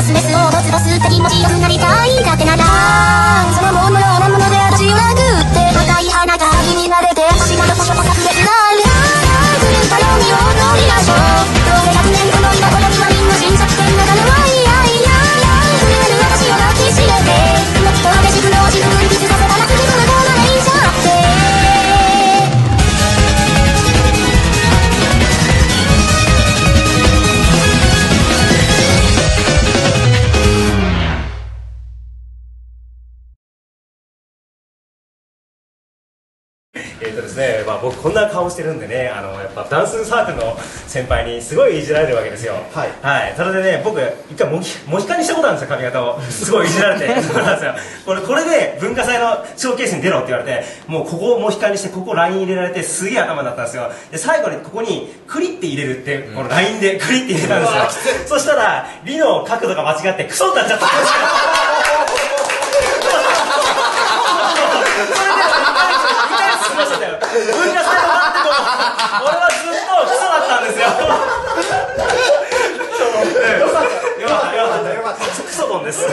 ってでクロスメスをドツドスって気持ちよくなりたいだってならそのえーとですねまあ、僕こんな顔してるんでねあのやっぱダンスサークルの先輩にすごいいじられるわけですよ。はい。それでね僕一回モヒモヒカンにしたことあるんですよ髪型を。すごいいじられて。そうなんですよ。これこれで文化祭のショーケースに出ろって言われてもうここをモヒカンにしてここライン入れられてすげえ頭になったんですよ。で最後にここにクリって入れるって、このラインでクリって入れたんですよ。そしたらリの角度が間違ってクソになっちゃったんですよしましたよ文化祭終わっても俺はずっとクソだったんですよよかったよかったよかったクソドンです。